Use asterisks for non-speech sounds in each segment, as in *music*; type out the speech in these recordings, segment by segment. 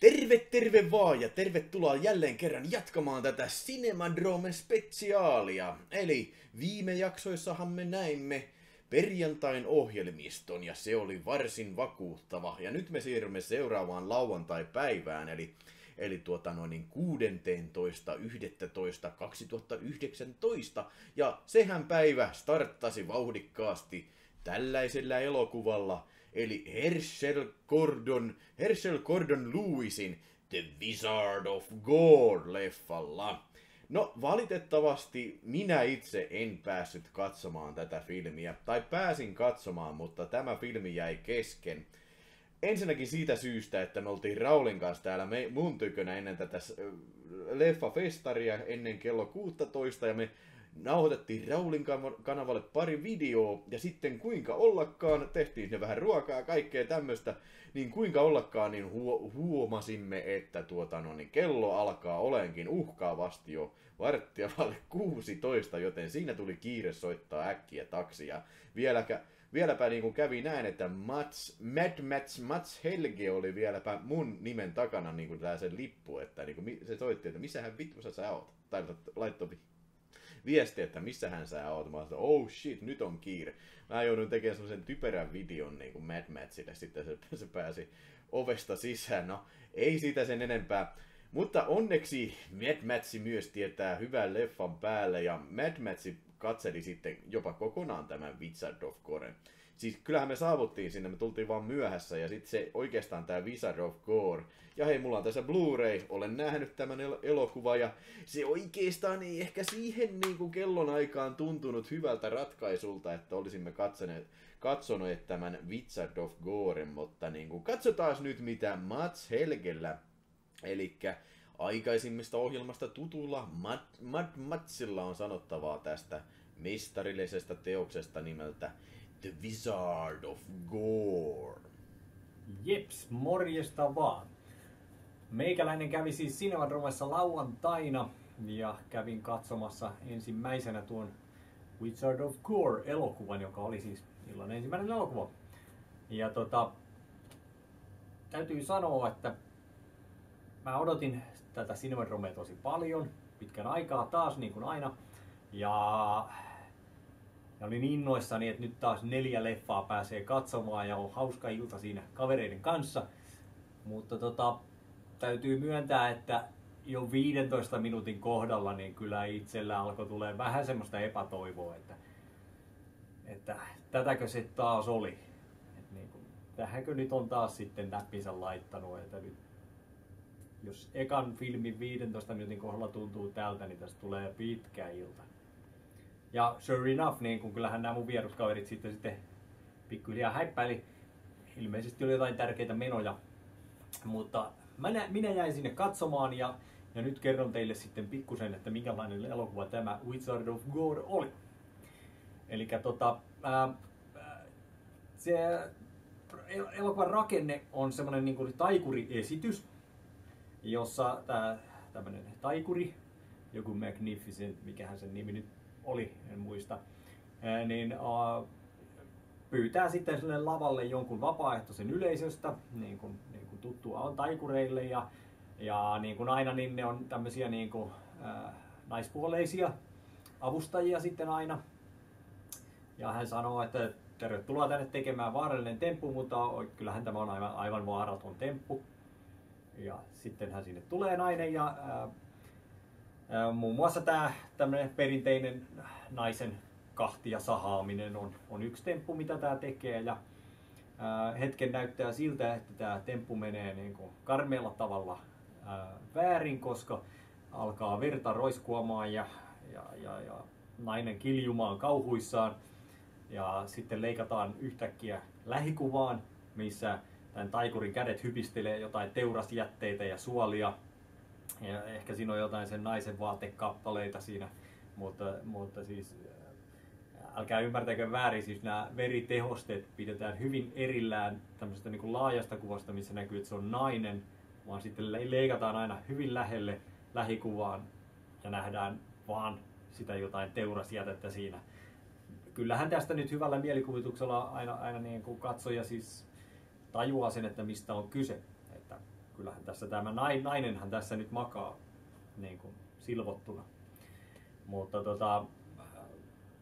Terve, terve vaan ja tervetuloa jälleen kerran jatkamaan tätä Cinemadrome spesiaalia. Eli viime jaksoissahan me näimme perjantain ohjelmiston ja se oli varsin vakuuttava. Ja nyt me siirrymme seuraavaan lauantai-päivään, eli, eli tuota noin niin 16.11.2019. Ja sehän päivä starttasi vauhdikkaasti tällaisella elokuvalla – eli Herschel Gordon, Herschel Gordon Lewisin The Wizard of Gore-leffalla. No valitettavasti minä itse en päässyt katsomaan tätä filmiä, tai pääsin katsomaan, mutta tämä filmi jäi kesken. Ensinnäkin siitä syystä, että me oltiin Raulin kanssa täällä me, mun tykönä ennen tätä leffafestaria ennen kello 16 ja me nauhoitettiin Raulin kanavalle pari videoa, ja sitten kuinka ollakaan, tehtiin ne vähän ruokaa ja kaikkea tämmöistä, niin kuinka ollakaan, niin huo- huomasimme, että tuota, no, niin kello alkaa olenkin uhkaavasti jo varttia vaille 16, *laughs* joten siinä tuli kiire soittaa äkkiä taksia. Vieläkä, vieläpä niin kuin kävi näin, että Mats, Mad Mats, Mats Helge oli vieläpä mun nimen takana niin kuin se lippu, että niin kuin, se soitti, että missähän vittu sä oot, tai laittoi viesti, että missähän sä oot. Mä sanoin, oh shit, nyt on kiire. Mä joudun tekemään semmoisen typerän videon niin kuin Mad Maxille, sitten se, se pääsi ovesta sisään. No, ei siitä sen enempää. Mutta onneksi Mad Max myös tietää hyvän leffan päälle ja Mad Max katseli sitten jopa kokonaan tämän Wizard of. Siis kyllähän me saavuttiin sinne, me tultiin vaan myöhässä ja sitten se oikeastaan tämä Wizard of Gore. Ja hei, mulla on tässä Blu-ray, olen nähnyt tämän el- elokuva ja se oikeastaan ei ehkä siihen niin kuin kellon aikaan tuntunut hyvältä ratkaisulta, että olisimme katsoneet, katsoneet tämän Wizard of Gore, mutta niin kuin, katsotaan nyt mitä Mats Helgellä, eli aikaisimmista ohjelmasta tutulla Mad, Mad Matsilla on sanottavaa tästä mestarillisesta teoksesta nimeltä The Wizard of Gore. Jeps, morjesta vaan. Meikäläinen kävi siis Cinemadromessa lauantaina ja kävin katsomassa ensimmäisenä tuon Wizard of Gore-elokuvan, joka oli siis illan ensimmäinen elokuva. Ja tota, täytyy sanoa, että mä odotin tätä Cinemadromea tosi paljon, pitkän aikaa taas niin kuin aina. Ja ja olin innoissani, että nyt taas neljä leffaa pääsee katsomaan ja on hauska ilta siinä kavereiden kanssa. Mutta tota, täytyy myöntää, että jo 15 minuutin kohdalla niin kyllä itsellä alkoi tulee vähän semmoista epätoivoa, että, että tätäkö se taas oli. Että niin kuin, tähänkö nyt on taas sitten näppinsä laittanut, että nyt jos ekan filmin 15 minuutin kohdalla tuntuu tältä, niin tästä tulee pitkä ilta. Ja sure enough, niin kun kyllähän nämä mun vieruskaverit sitten, sitten pikkuhiljaa häippäili. Ilmeisesti oli jotain tärkeitä menoja. Mutta mä nä, minä jäin sinne katsomaan ja, ja nyt kerron teille sitten pikkusen, että minkälainen elokuva tämä Wizard of God oli. Eli tota, se elokuvan rakenne on semmoinen niin taikuriesitys, jossa tämä tämmöinen taikuri, joku Magnificent, mikähän sen nimi nyt oli, en muista, niin pyytää sitten sille lavalle jonkun vapaaehtoisen yleisöstä, niin kuin, niin kuin tuttua on taikureille ja, ja niin kuin aina niin ne on tämmöisiä niin kuin, ää, naispuoleisia avustajia sitten aina. Ja hän sanoo, että tervetuloa tänne tekemään vaarallinen temppu, mutta kyllähän tämä on aivan, aivan vaaraton temppu. Ja sitten hän sinne tulee nainen ja ää, Muun muassa tämä perinteinen naisen kahtia sahaaminen on, on yksi temppu, mitä tämä tekee. Ja ää, hetken näyttää siltä, että tämä temppu menee niin kuin karmeella tavalla ää, väärin, koska alkaa verta roiskuamaan ja, ja, ja, ja nainen kiljumaan kauhuissaan. Ja sitten leikataan yhtäkkiä lähikuvaan, missä tämän taikurin kädet hypistelee jotain teurasjätteitä ja suolia ja ehkä siinä on jotain sen naisen vaatekappaleita siinä, mutta, mutta siis älkää ymmärtäkö väärin, siis nämä veritehosteet pidetään hyvin erillään tämmöisestä niin kuin laajasta kuvasta, missä näkyy, että se on nainen, vaan sitten leikataan aina hyvin lähelle lähikuvaan ja nähdään vaan sitä jotain teurasjätettä siinä. Kyllähän tästä nyt hyvällä mielikuvituksella aina, aina niin kuin katsoja siis tajuaa sen, että mistä on kyse. Kyllähän tässä tämä nainenhan tässä nyt makaa niin kuin silvottuna. Mutta tota,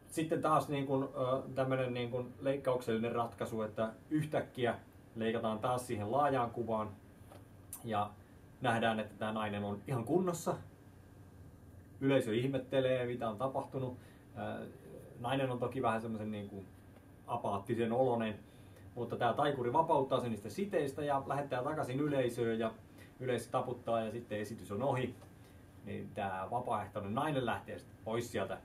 sitten taas niin kuin, tämmöinen niin kuin leikkauksellinen ratkaisu, että yhtäkkiä leikataan taas siihen laajaan kuvaan ja nähdään, että tämä nainen on ihan kunnossa. Yleisö ihmettelee, mitä on tapahtunut. Nainen on toki vähän semmoisen niin kuin apaattisen olonen, mutta tämä taikuri vapauttaa sen niistä siteistä ja lähettää takaisin yleisöön ja yleisö taputtaa ja sitten esitys on ohi. Niin tämä vapaaehtoinen nainen lähtee pois sieltä,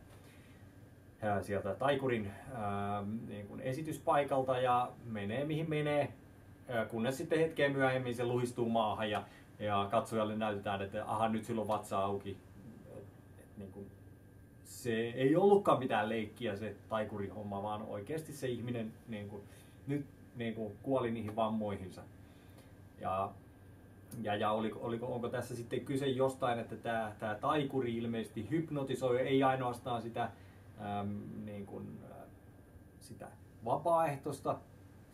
sieltä taikurin ää, niin kuin esityspaikalta ja menee mihin menee, kunnes sitten hetkeä myöhemmin se luhistuu maahan ja, ja katsojalle näytetään, että aha nyt sillä on vatsa auki. Et, et, niin kuin, se ei ollutkaan mitään leikkiä se homma, vaan oikeasti se ihminen niin kuin, nyt niin kuin, kuoli niihin vammoihinsa. Ja, ja, ja oliko, oliko, onko tässä sitten kyse jostain, että tämä, tämä taikuri ilmeisesti hypnotisoi ei ainoastaan sitä, äm, niin kuin, sitä vapaaehtoista,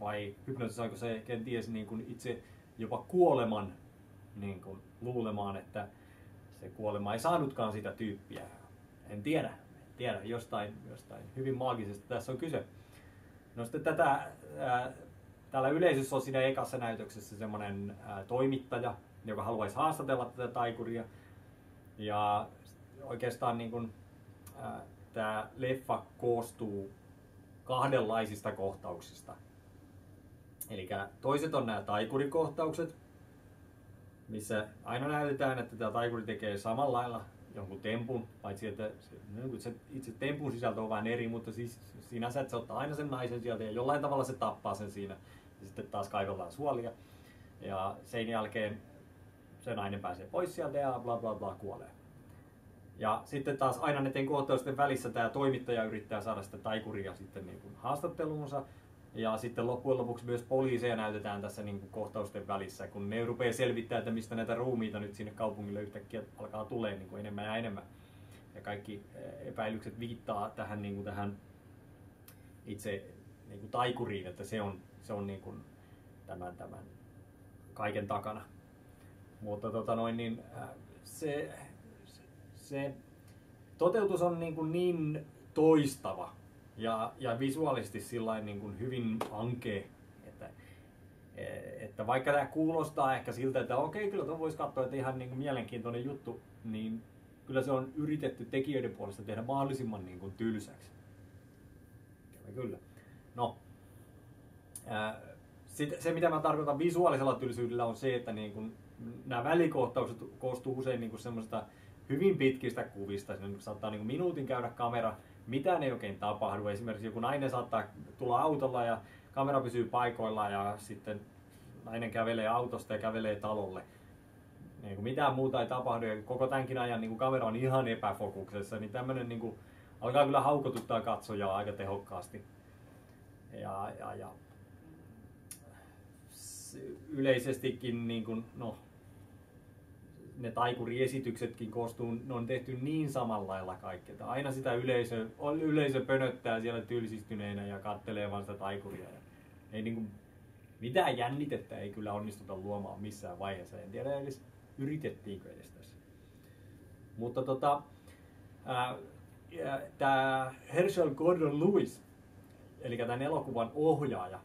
vai hypnotisoiko se kenties niin kuin itse jopa kuoleman niin kuin, luulemaan, että se kuolema ei saanutkaan sitä tyyppiä. En tiedä, en tiedä, jostain, jostain hyvin maagisesta tässä on kyse. No sitten tätä, ää, täällä yleisössä on siinä ekassa näytöksessä semmoinen toimittaja, joka haluaisi haastatella tätä taikuria. Ja oikeastaan niin kun, ää, tämä leffa koostuu kahdenlaisista kohtauksista. Eli toiset on nämä taikurikohtaukset, missä aina näytetään, että tämä taikuri tekee samalla lailla jonkun tempun, paitsi että se, niin se itse tempun sisältö on vähän eri, mutta siis sinänsä, että se ottaa aina sen naisen sieltä ja jollain tavalla se tappaa sen siinä. Ja sitten taas kaivellaan suolia. Ja sen jälkeen se nainen pääsee pois sieltä ja bla bla bla kuolee. Ja sitten taas aina näiden kohtausten välissä tämä toimittaja yrittää saada sitä taikuria sitten niin kuin haastatteluunsa. Ja sitten loppujen lopuksi myös poliiseja näytetään tässä niin kuin kohtausten välissä, kun ne rupeaa selvittämään, että mistä näitä ruumiita nyt sinne kaupungille yhtäkkiä alkaa tulee niin kuin enemmän ja enemmän. Ja kaikki eh, epäilykset viittaa tähän, niin kuin tähän itse niin kuin taikuriin, että se on, se on niin kuin tämän, tämän kaiken takana. Mutta tota noin, niin, äh, se, se toteutus on niin, kuin niin toistava, ja, ja visuaalisesti sillä niin kuin hyvin ankee, että, että vaikka tämä kuulostaa ehkä siltä, että okei, kyllä tuon voisi katsoa, että ihan niin kuin mielenkiintoinen juttu, niin kyllä se on yritetty tekijöiden puolesta tehdä mahdollisimman niin kuin tylsäksi. Kyllä, kyllä. No, ää, sit, se mitä mä tarkoitan visuaalisella tylsyydellä on se, että niin kun, nämä välikohtaukset koostuu usein niin semmoista hyvin pitkistä kuvista. Siinä saattaa niin minuutin käydä kamera mitään ei oikein tapahdu. Esimerkiksi joku nainen saattaa tulla autolla ja kamera pysyy paikoilla ja sitten nainen kävelee autosta ja kävelee talolle. Niin kuin mitään muuta ei tapahdu ja koko tämänkin ajan niin kuin kamera on ihan epäfokuksessa, niin tämmöinen niin kuin, alkaa kyllä haukotuttaa katsojaa aika tehokkaasti. Ja, ja, ja yleisestikin niin kuin, no, ne taikuriesityksetkin koostuu, ne on tehty niin samalla lailla kaikki, että aina sitä yleisö, yleisö pönöttää siellä tylsistyneenä ja kattelee vaan sitä taikuria. Ja ei niin kuin, mitään jännitettä ei kyllä onnistuta luomaan missään vaiheessa. En tiedä edes yritettiinkö edes tässä. Mutta tota, tämä Herschel Gordon Lewis, eli tämän elokuvan ohjaaja,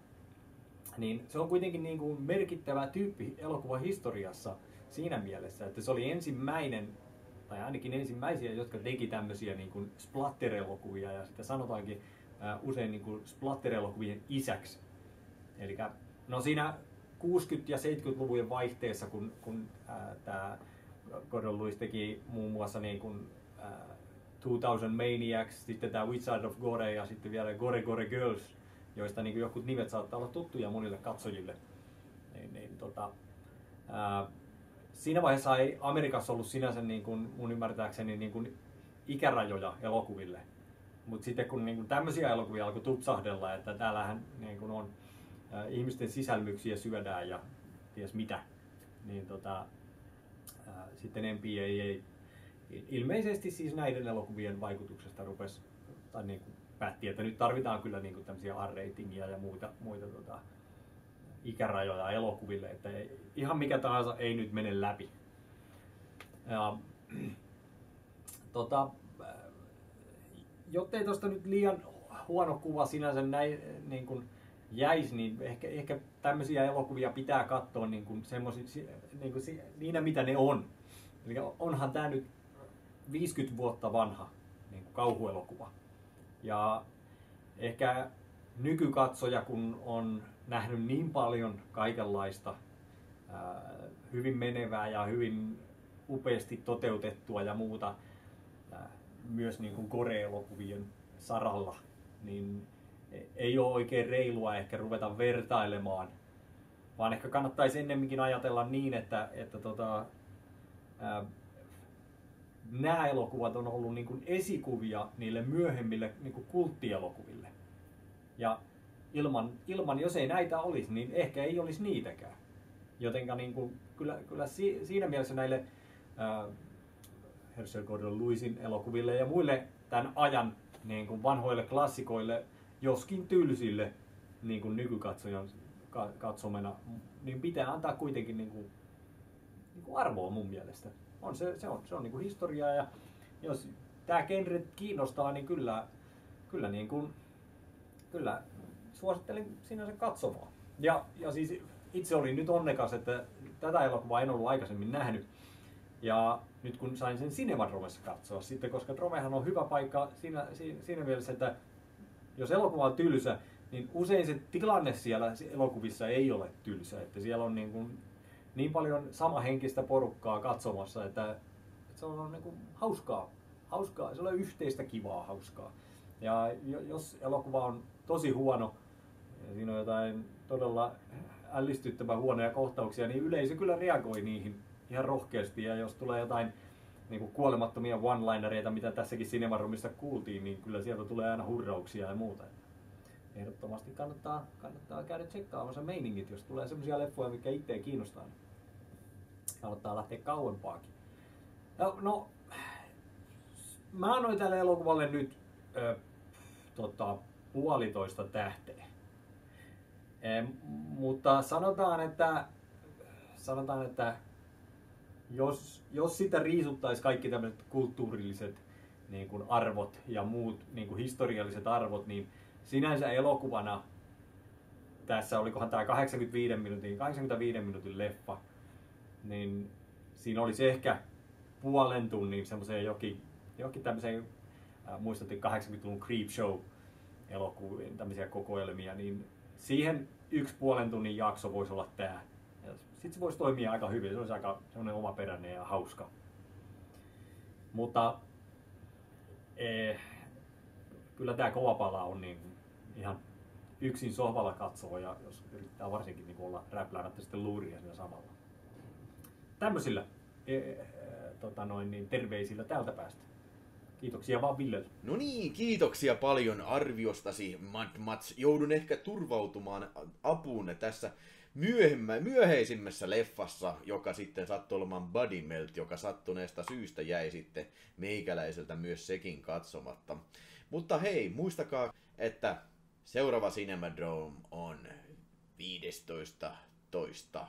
niin se on kuitenkin niin kuin merkittävä tyyppi elokuvan historiassa – siinä mielessä, että se oli ensimmäinen, tai ainakin ensimmäisiä, jotka teki tämmöisiä niin kuin splatter-elokuvia, ja sitä sanotaankin äh, usein niin kuin splatter-elokuvien isäksi. Eli no siinä 60- ja 70-luvujen vaihteessa, kun, kun äh, tämä Gordon Lewis teki muun muassa niin kuin, äh, 2000 Maniacs, sitten tämä Wizard of Gore ja sitten vielä Gore Gore Girls, joista niin jotkut nimet saattaa olla tuttuja monille katsojille. Niin, niin, tota, ää, siinä vaiheessa ei Amerikassa ollut sinänsä niin kuin, mun ymmärtääkseni niin kuin ikärajoja elokuville. Mutta sitten kun niin kuin tämmöisiä elokuvia alkoi tupsahdella, että täällähän niin kuin on äh, ihmisten sisälmyksiä syödään ja ties mitä, niin tota, äh, sitten MPA ei ilmeisesti siis näiden elokuvien vaikutuksesta rupesi tai niin kuin päätti, että nyt tarvitaan kyllä niin kuin tämmöisiä R-ratingia ja muita, muita tota, ikärajoja elokuville, että ihan mikä tahansa ei nyt mene läpi. Ja, tota, jottei tuosta nyt liian huono kuva sinänsä näin, niin kuin jäisi, niin ehkä, ehkä tämmöisiä elokuvia pitää katsoa niin kuin niin kuin, niinä, mitä ne on. Eli onhan tämä nyt 50 vuotta vanha niin kuin kauhuelokuva. Ja ehkä nykykatsoja, kun on nähnyt niin paljon kaikenlaista hyvin menevää ja hyvin upeasti toteutettua ja muuta myös niin kuin kore-elokuvien saralla, niin ei ole oikein reilua ehkä ruveta vertailemaan, vaan ehkä kannattaisi ennemminkin ajatella niin, että, että tota, ää, nämä elokuvat on ollut niin kuin esikuvia niille myöhemmille niin kuin kulttielokuville. Ja ilman, ilman, jos ei näitä olisi, niin ehkä ei olisi niitäkään. Jotenka niin kuin, kyllä, kyllä si, siinä mielessä näille äh, Herschel Gordon Lewisin elokuville ja muille tämän ajan niin kuin vanhoille klassikoille, joskin tylsille niin kuin nykykatsojan katsomena, niin pitää antaa kuitenkin niin kuin, niin kuin arvoa mun mielestä. On se, se on, se on niin kuin historiaa ja jos tämä genre kiinnostaa, niin kyllä, kyllä, niin kuin, kyllä suosittelen sinänsä katsomaan. Ja, ja siis itse olin nyt onnekas, että tätä elokuvaa en ollut aikaisemmin nähnyt. Ja nyt kun sain sen Cinemadromessa katsoa sitten, koska Dromehan on hyvä paikka siinä, siinä mielessä, että jos elokuva on tylsä, niin usein se tilanne siellä elokuvissa ei ole tylsä. Että siellä on niin, kuin niin paljon samahenkistä porukkaa katsomassa, että, että se on niin kuin hauskaa. hauskaa. Se on yhteistä kivaa hauskaa. Ja jos elokuva on tosi huono, ja siinä on jotain todella ällistyttävän huonoja kohtauksia, niin yleisö kyllä reagoi niihin ihan rohkeasti. Ja jos tulee jotain niin kuin kuolemattomia one-linereita, mitä tässäkin Cinemarumissa kuultiin, niin kyllä sieltä tulee aina hurrauksia ja muuta. Ehdottomasti kannattaa, kannattaa käydä tsekkaamassa meiningit, jos tulee sellaisia leffoja, mikä itseä kiinnostaa. Niin kannattaa lähteä kauempaakin. No, no mä annoin tälle elokuvalle nyt ö, tota, puolitoista tähteä. E, mutta sanotaan, että, sanotaan, että jos, jos sitä riisuttaisi kaikki tämmöiset kulttuurilliset niin kuin arvot ja muut niin kuin historialliset arvot, niin sinänsä elokuvana tässä olikohan tämä 85 minuutin, 85 minuutin leffa, niin siinä olisi ehkä puolen tunnin semmoiseen jokin, jokin tämmöiseen, äh, muistattiin 80-luvun Creep Show elokuvien tämmöisiä kokoelmia, niin siihen yksi puolen tunnin jakso voisi olla tämä. Sitten se voisi toimia aika hyvin, se olisi aika semmoinen omaperäinen ja hauska. Mutta eh, kyllä tämä kova pala on niin ihan yksin sohvalla katsoo ja jos yrittää varsinkin niin olla räpläämättä sitten luuria siinä samalla. Tämmöisillä e, e, tota noin, niin terveisillä täältä päästä. Kiitoksia vaan Ville. No niin, kiitoksia paljon arviostasi, Mad Mats. Joudun ehkä turvautumaan apuun tässä myöhemmä, myöheisimmässä leffassa, joka sitten sattui olemaan Buddy Melt, joka sattuneesta syystä jäi sitten meikäläiseltä myös sekin katsomatta. Mutta hei, muistakaa, että seuraava Cinemadrome on 15. toista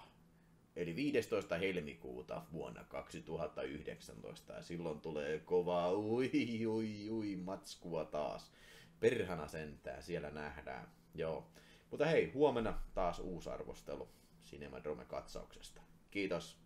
eli 15. helmikuuta vuonna 2019 ja silloin tulee kova ui ui ui matskua taas. Perhana sentää, siellä nähdään. Joo. Mutta hei, huomenna taas uusi arvostelu Cinemadrome katsauksesta. Kiitos.